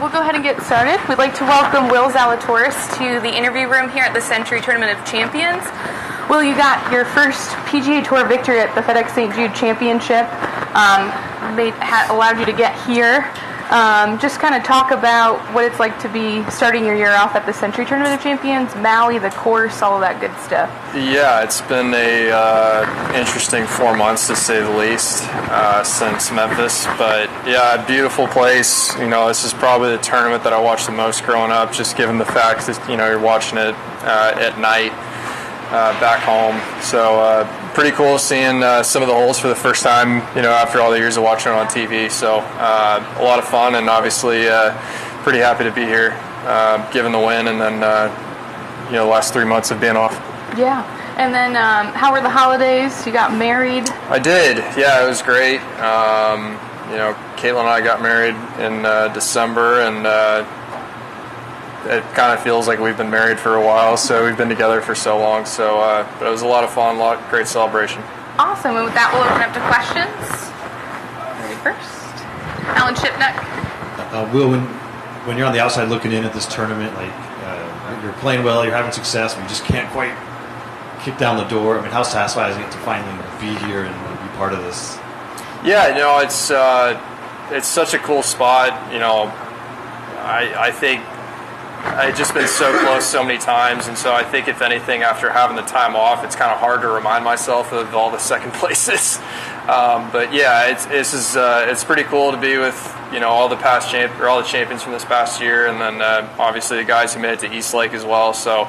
we'll go ahead and get started. We'd like to welcome Will Zalatoris to the interview room here at the Sentry Tournament of Champions. Will, you got your first PGA Tour victory at the FedEx St. Jude Championship. Um, ha, allowed you to get here. Um, just kind of talk about what it's like to be starting your year off at the Sentry Tournament of Champions, Maui, the course, all of that good stuff. Yeah, it's been a uh, interesting four months to say the least uh, since Memphis, but yeah, beautiful place. You know, this is probably the tournament that I watched the most growing up, just given the fact that you know you're watching it uh, at night uh, back home. So uh, pretty cool seeing uh, some of the holes for the first time. You know, after all the years of watching it on TV. So uh, a lot of fun, and obviously uh, pretty happy to be here, uh, given the win, and then you know the last three months of being off. Yeah. And then, um, how were the holidays? You got married? I did. Yeah, it was great. Um, you know, Caitlin and I got married in December, and it kind of feels like we've been married for a while, so we've been together for so long. So, uh, but it was a lot of fun, a lot great celebration. Awesome. And with that, we'll open up to questions. Ready first, Alan Shipnuck. Uh, Will, when when you're on the outside looking in at this tournament, like uh, you're playing well, you're having success, but you just can't quite kick down the door. I mean, how satisfying is it to finally be here and be part of this? Yeah, you know, it's uh, it's such a cool spot. You know, I I think I've just been so close so many times, and so I think if anything, after having the time off, it's kind of hard to remind myself of all the second places. Um, but yeah, it's it's is, uh, it's pretty cool to be with you know all the past champ or all the champions from this past year, and then uh, obviously the guys who made it to East Lake as well. So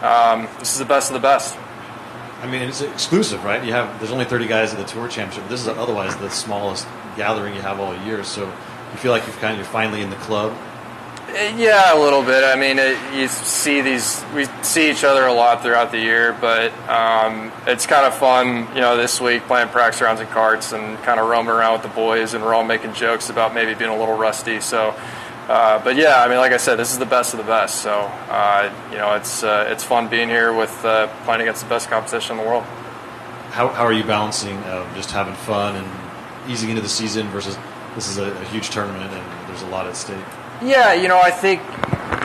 um, this is the best of the best. I mean, it's exclusive, right? You have there's only 30 guys at the tour championship. This is otherwise the smallest gathering you have all year, so you feel like you've kind of you're finally in the club. Yeah, a little bit. I mean, it, you see these, we see each other a lot throughout the year, but um, it's kind of fun, you know, this week playing practice rounds and carts and kind of roaming around with the boys, and we're all making jokes about maybe being a little rusty. So, uh, but yeah, I mean, like I said, this is the best of the best. So, uh, you know, it's uh, it's fun being here with uh, playing against the best competition in the world. How, how are you balancing uh, just having fun and easing into the season versus this is a, a huge tournament and there's a lot at stake? Yeah, you know, I think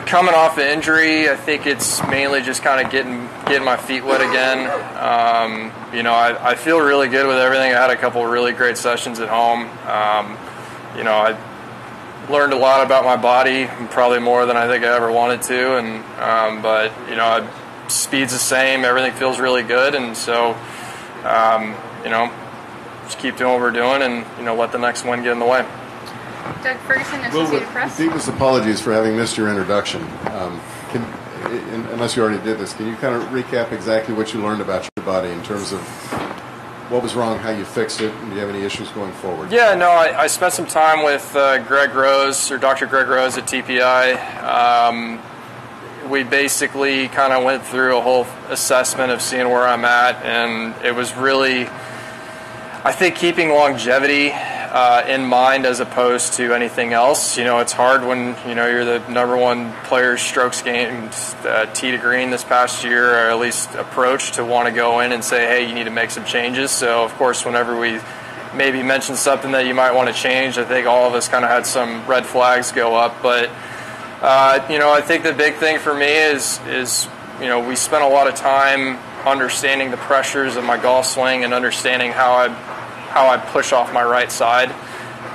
coming off the injury, I think it's mainly just kind of getting getting my feet wet again. Um, you know, I, I feel really good with everything. I had a couple really great sessions at home. Um, you know, I learned a lot about my body, probably more than I think I ever wanted to. And um, but you know, I, speed's the same. Everything feels really good, and so um, you know, just keep doing what we're doing, and you know, let the next one get in the way. Doug Ferguson, Associated well, Press. Deepest apologies for having missed your introduction. Um, can, unless you already did this, can you kind of recap exactly what you learned about your body in terms of what was wrong, how you fixed it, and do you have any issues going forward? Yeah, no, I, I spent some time with uh, Greg Rose, or Dr. Greg Rose at TPI. Um, we basically kind of went through a whole assessment of seeing where I'm at, and it was really, I think, keeping longevity uh, in mind as opposed to anything else. You know, it's hard when you know you're the number one player strokes gained uh, tee to green this past year, or at least approach to want to go in and say, hey, you need to make some changes. So of course, whenever we maybe mention something that you might want to change, I think all of us kind of had some red flags go up. But uh, you know, I think the big thing for me is is you know we spent a lot of time understanding the pressures of my golf swing and understanding how I how I push off my right side.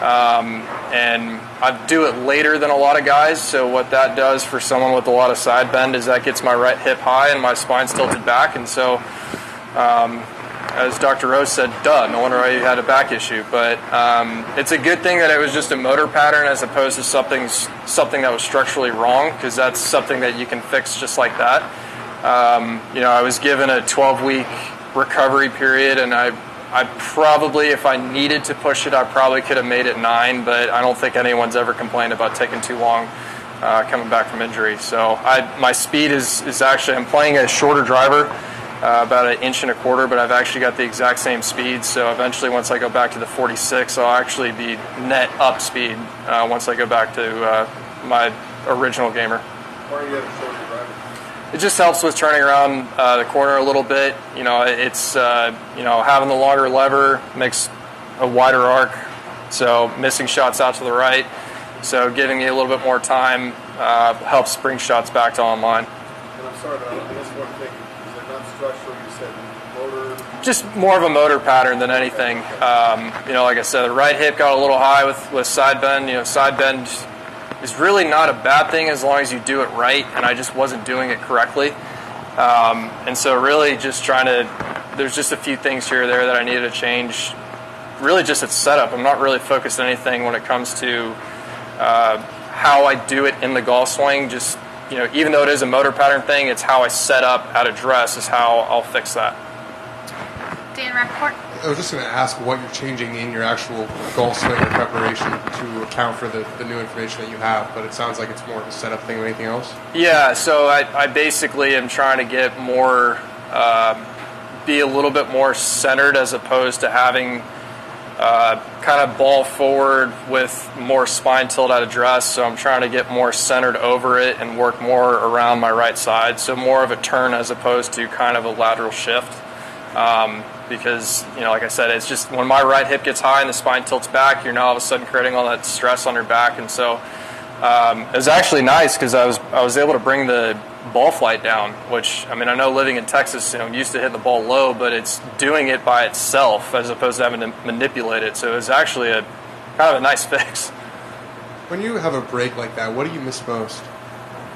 Um, and I do it later than a lot of guys. So what that does for someone with a lot of side bend is that gets my right hip high and my spine's tilted back. And so, um, as Dr. Rose said, duh, no wonder I had a back issue. But um, it's a good thing that it was just a motor pattern as opposed to something something that was structurally wrong because that's something that you can fix just like that. Um, you know, I was given a 12 week recovery period, and I I probably, if I needed to push it, I probably could have made it nine, but I don't think anyone's ever complained about taking too long uh, coming back from injury. So I, my speed is, is actually, I'm playing a shorter driver, uh, about an inch and a quarter, but I've actually got the exact same speed. So eventually, once I go back to the 46, I'll actually be net up speed uh, once I go back to uh, my original gamer. It just helps with turning around uh, the corner a little bit. You know, it's uh, you know having the longer lever makes a wider arc, so missing shots out to the right So giving me a little bit more time uh, helps bring shots back to online. And I'm sorry, but I guess one thing is it not structural? You said motor. Just more of a motor pattern than anything. Um, you know, like I said, the right hip got a little high with, with side bend. You know, side bend is really not a bad thing as long as you do it right, and I just wasn't doing it correctly. Um, and so, really, just trying to, there's just a few things here or there that I needed to change. Really, just its setup. I'm not really focused on anything when it comes to uh, how I do it in the golf swing. Just, you know, even though it is a motor pattern thing, it's how I set up at address is how I'll fix that. Dan Rappaport. I was just going to ask what you're changing in your actual golf swing or preparation to account for the, the new information that you have, but it sounds like it's more of a setup thing than anything else. Yeah, so I, I basically am trying to get more, um, be a little bit more centered as opposed to having uh, kind of ball forward with more spine tilt at address. So I'm trying to get more centered over it and work more around my right side. So more of a turn as opposed to kind of a lateral shift. Um, because you know, like I said, it's just when my right hip gets high and the spine tilts back, you're now all of a sudden creating all that stress on your back, and so um, it was actually nice because I was I was able to bring the ball flight down. Which I mean, I know living in Texas, you know, I'm used to hitting the ball low, but it's doing it by itself as opposed to having to manipulate it. So it was actually a kind of a nice fix. When you have a break like that, what do you miss most?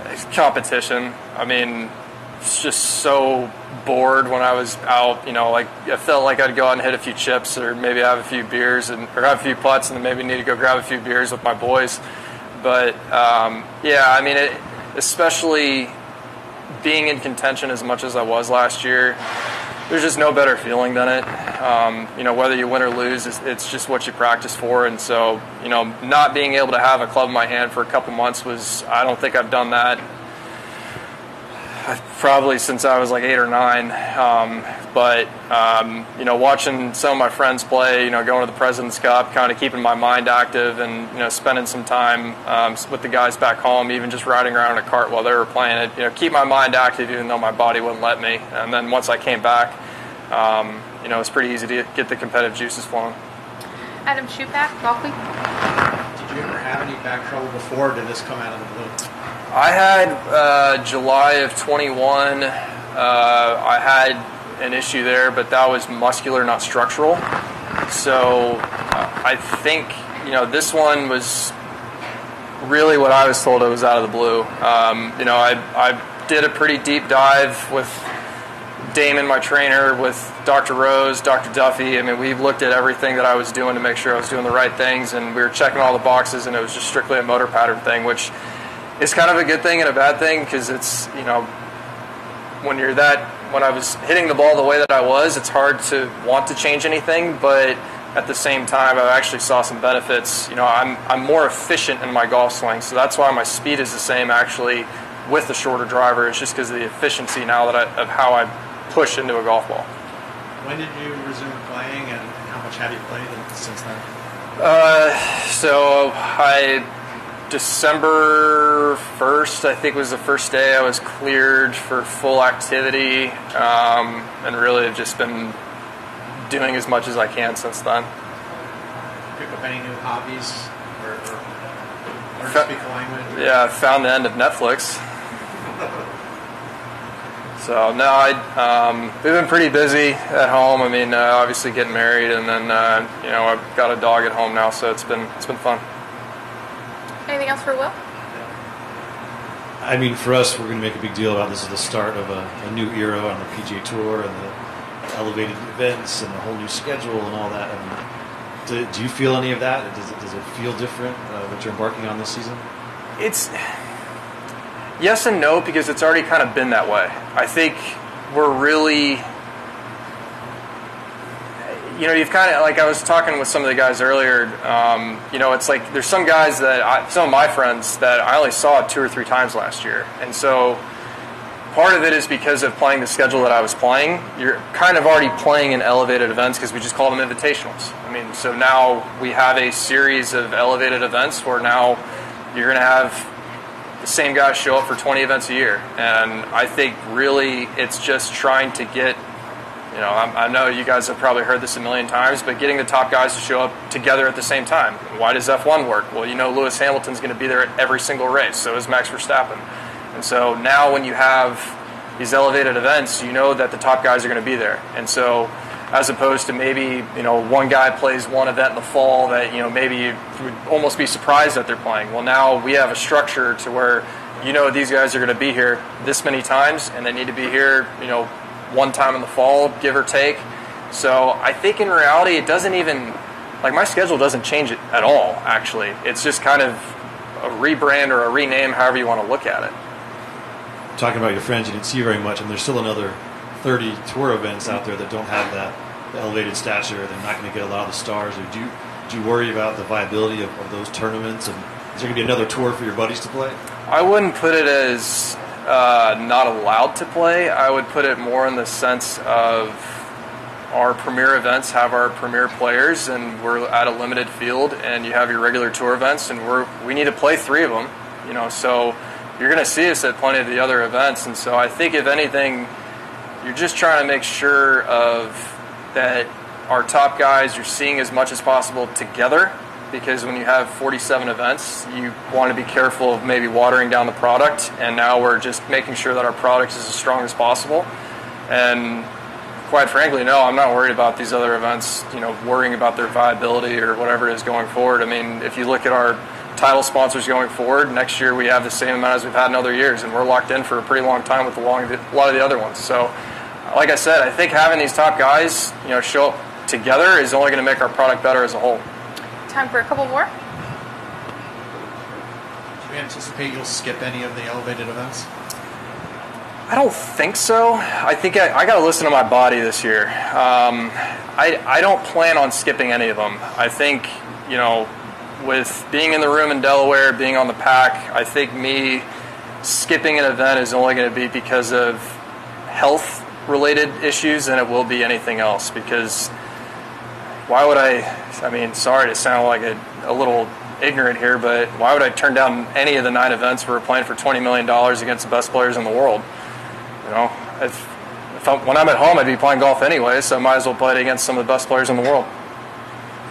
It's competition. I mean, just so bored when I was out. You know, like I felt like I'd go out and hit a few chips, or maybe have a few beers, and or have a few putts, and then maybe need to go grab a few beers with my boys. But um, yeah, I mean, it, especially being in contention as much as I was last year, there's just no better feeling than it. Um, you know, whether you win or lose, it's, it's, just what you practice for. And so, you know, not being able to have a club in my hand for a couple months was, I don't think I've done that probably since I was like eight or nine. Um, but um, you know, watching some of my friends play, you know, going to the President's Cup, kind of keeping my mind active, and you know, spending some time um, with the guys back home, even just riding around in a cart while they were playing it. You know, keep my mind active, even though my body wouldn't let me. And then once I came back, um, you know, it's pretty easy to get the competitive juices flowing. Adam Schupak, Golf Week. Did you ever have any back trouble before? Or did this come out of the blue? I had uh, July of 21. Uh, I had an issue there, but that was muscular, not structural. So uh, I think you know this one was really what I was told it was out of the blue. Um, you know, I I did a pretty deep dive with Damon, my trainer, with Dr. Rose, Dr. Duffy. I mean, we've looked at everything that I was doing to make sure I was doing the right things, and we were checking all the boxes, and it was just strictly a motor pattern thing, which it's kind of a good thing and a bad thing because it's you know when you're that when I was hitting the ball the way that I was, it's hard to want to change anything, but at the same time, I actually saw some benefits. You know, I'm I'm more efficient in my golf swing, so that's why my speed is the same actually with the shorter driver. It's just because of the efficiency now that I, of how I push into a golf ball. When did you resume playing, and how much have you played since then? Uh, so I December 1st, I think was the first day I was cleared for full activity, um, and really have just been doing as much as I can since then. Pick up any new hobbies or, or learn to speak language? Yeah, I found the end of Netflix. so no, I um, we've been pretty busy at home. I mean, uh, obviously getting married, and then uh, you know I've got a dog at home now, so it's been it's been fun. Anything else for Will? I mean, for us, we're going to make a big deal about this is the start of a, a, new era on the PGA Tour and the elevated events and the whole new schedule and all that. I mean, do, do you feel any of that? Does it, does it feel different uh, what you're embarking on this season? It's yes and no because it's already kind of been that way. I think we're really you know, you've kind of like I was talking with some of the guys earlier. Um, you know, it's like there's some guys that I, some of my friends that I only saw two or three times last year, and so part of it is because of playing the schedule that I was playing. You're kind of already playing in elevated events because we just call them invitationals. I mean, so now we have a series of elevated events where now you're going to have the same guys show up for 20 events a year, and I think really it's just trying to get You know, I'm, I know you guys have probably heard this a million times, but getting the top guys to show up together at the same time. Why does F1 work? Well, you know, Lewis Hamilton's going to be there at every single race. So is Max Verstappen. And so now when you have these elevated events, you know that the top guys are going to be there. And so as opposed to maybe you know one guy plays one event in the fall that you know maybe you would almost be surprised that they're playing. Well, now we have a structure to where you know these guys are going to be here this many times, and they need to be here you know one time in the fall, give or take. So I think in reality, it doesn't even like my schedule doesn't change it at all. Actually, it's just kind of a rebrand or a rename, however you want to look at it. Talking about your friends, you didn't see very much, and there's still another 30 tour events out there that don't have that elevated stature. They're not going to get a lot of the stars. Or do you, do you worry about the viability of, of those tournaments? And is there going to be another tour for your buddies to play? I wouldn't put it as uh, not allowed to play. I would put it more in the sense of our premier events have our premier players, and we're at a limited field, and you have your regular tour events, and we're we need to play three of them. You know, so you're going to see us at plenty of the other events, and so I think if anything you're just trying to make sure of that our top guys you're seeing as much as possible together because when you have 47 events you want to be careful of maybe watering down the product and now we're just making sure that our product is as strong as possible. And quite frankly no i'm not worried about these other events you know worrying about their viability or whatever it is going forward. I mean if you look at our title sponsors going forward next year we have the same amount as we've had in other years and we're locked in for a pretty long time with a, long, a lot of the other ones. So like I said, I think having these top guys, you know, show up together is only going to make our product better as a whole. Time for a couple more. Do you anticipate you'll skip any of the elevated events? I don't think so. I think I, I got to listen to my body this year. Um, I, I don't plan on skipping any of them. I think, you know, with being in the room in Delaware, being on the PAC, I think me skipping an event is only going to be because of health related issues than it will be anything else because why would I, I mean, sorry to sound like a, a little ignorant here, but why would I turn down any of the nine events we're playing for $20 million against the best players in the world? You know, if, if I, when I'm at home, I'd be playing golf anyway, so I might as well play it against some of the best players in the world.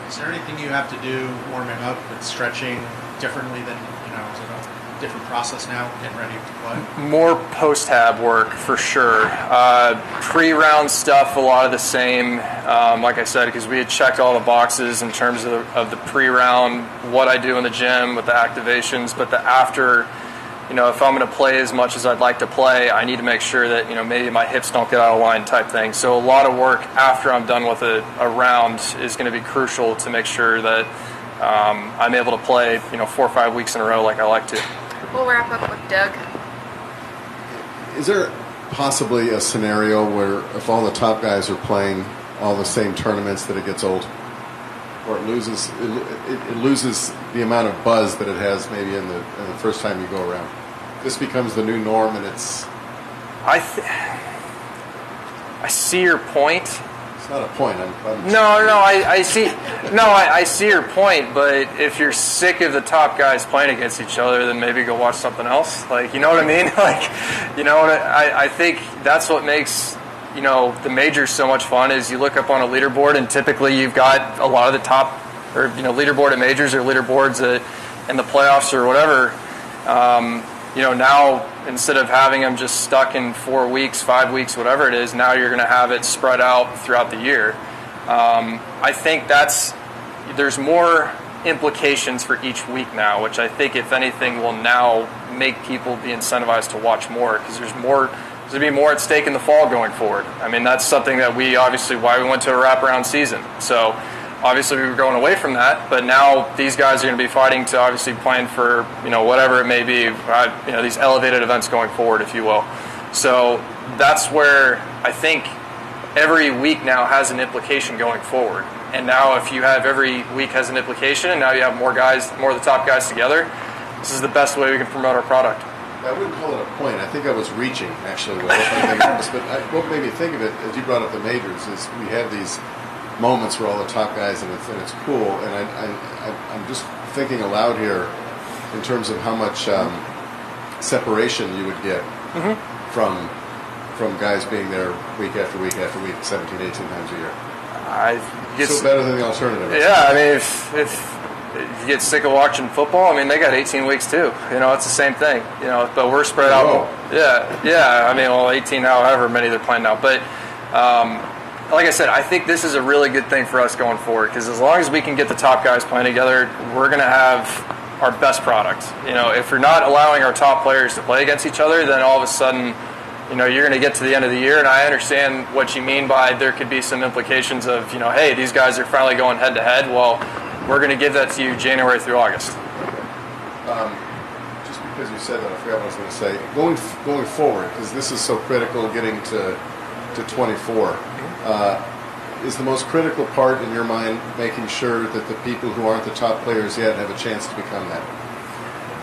Is there anything you have to do warming up with stretching differently than, you know, is it a different process now, getting ready to play? More post tab work for sure. Uh, Pre round stuff, a lot of the same. Um, like I said, because we had checked all the boxes in terms of the, of the pre round, what I do in the gym with the activations, but the after. You know, if I'm going to play as much as I'd like to play, I need to make sure that you know maybe my hips don't get out of line, type thing. So a lot of work after I'm done with a, a round is going to be crucial to make sure that um, I'm able to play you know four or five weeks in a row like I like to. We'll wrap up with Doug. Is there possibly a scenario where if all the top guys are playing all the same tournaments that it gets old? Or it loses it, it, it loses the amount of buzz that it has maybe in the, in the first time you go around. This becomes the new norm, and it's I th- I see your point. It's not a point. I'm, I'm No, no, I, I see. No, I, I see your point. But if you're sick of the top guys playing against each other, then maybe go watch something else. Like, you know what I mean? Like, you know, what I, I think that's what makes you know the majors so much fun. Is you look up on a leaderboard, and typically you've got a lot of the top, or you know, leaderboard at majors or leaderboards at, in the playoffs or whatever. Um, you know, now instead of having them just stuck in four weeks, five weeks, whatever it is, now you're going to have it spread out throughout the year. Um, I think that's there's more implications for each week now, which I think, if anything, will now make people be incentivized to watch more because there's more. There's going to be more at stake in the fall going forward. I mean, that's something that we obviously why we went to a wraparound season. So obviously we were going away from that, but now these guys are going to be fighting to obviously plan for you know whatever it may be, uh, you know these elevated events going forward, if you will. So that's where I think every week now has an implication going forward. And now if you have every week has an implication, and now you have more guys, more of the top guys together, this is the best way we can promote our product. I wouldn't call it a point. I think I was reaching actually. But I, what made me think of it, as you brought up the majors, is we have these moments where all the top guys and it's, and it's cool. And I, I, I, I'm just thinking aloud here in terms of how much um, separation you would get from from guys being there week after week after week, 17, 18 times a year? I get So better than the alternative. Yeah, I mean, if, if you get sick of watching football, I mean, they got 18 weeks too. You know, it's the same thing. You know, but we're spread out. Yeah, yeah. I mean, well, 18, however many they're playing now. But um, like I said, I think this is a really good thing for us going forward because as long as we can get the top guys playing together, we're going to have our best product. You know, if we're not allowing our top players to play against each other, then all of a sudden, you know, you're going to get to the end of the year, and I understand what you mean by there could be some implications of, you know, hey, these guys are finally going head to head. Well, we're going to give that to you January through August. Um, just because you said that, I forgot what I was going to say. Going going forward, because this is so critical, getting to to 24, uh, is the most critical part in your mind making sure that the people who aren't the top players yet have a chance to become that.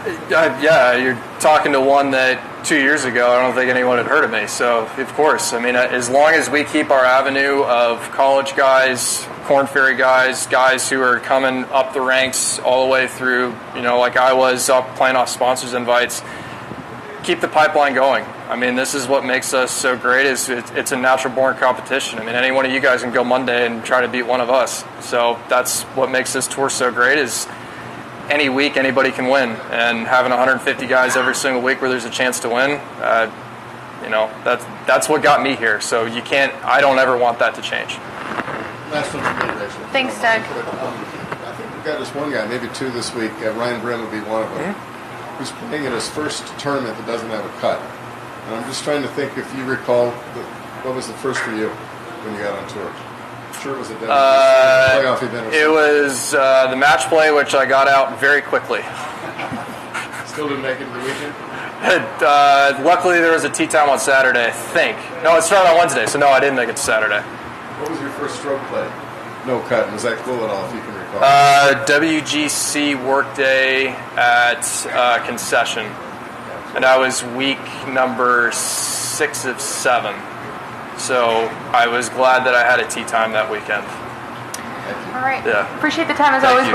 Uh, yeah, you're talking to one that two years ago I don't think anyone had heard of me. So of course, I mean, uh, as long as we keep our avenue of college guys, Korn Ferry guys, guys who are coming up the ranks all the way through, you know, like I was up playing off sponsors invites, keep the pipeline going. I mean, this is what makes us so great. Is it, it's a natural born competition. I mean, any one of you guys can go Monday and try to beat one of us. So that's what makes this tour so great. Is any week anybody can win, and having 150 guys every single week where there's a chance to win, uh, you know, that's that's what got me here. So you can't. I don't ever want that to change. Last one from me, Rachel. Thanks, Doug. Um, I think we've got just one guy, maybe two this week. Uh, Ryan Brehm would be one of them, who's playing in his first tournament that doesn't have a cut. And I'm just trying to think if you recall, the, what was the first for you when you got on tour? I'm sure it was a Uh, playoff event. It was uh, the match play, which I got out very quickly. Still didn't make it to the weekend. Uh, luckily, there was a tee time on Saturday. I think. No, it started on Wednesday, so no, I didn't make it to Saturday. What was your first stroke play? No cut. And was that cool at all, if you can? Uh, WGC workday at uh, concession, and I was week number six of seven. So I was glad that I had a tee time that weekend. All right. Yeah. Appreciate the time as Thank always. you.